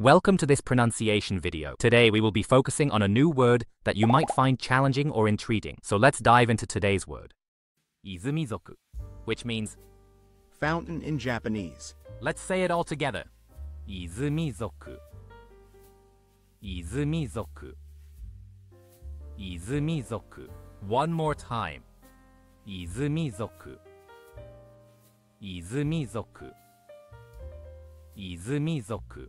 Welcome to this pronunciation video. Today we will be focusing on a new word that you might find challenging or intriguing. So let's dive into today's word. Izumizoku, which means, Fountain in Japanese. let's say it all together. Izumizoku. Izumizoku. Izumizoku. One more time. Izumizoku. Izumizoku. Izumizoku.